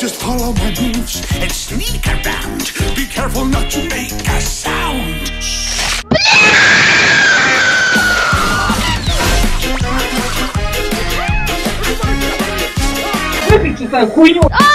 Just follow my moves and sneak around. Be careful not to make a sound. Выключи свою хуйню!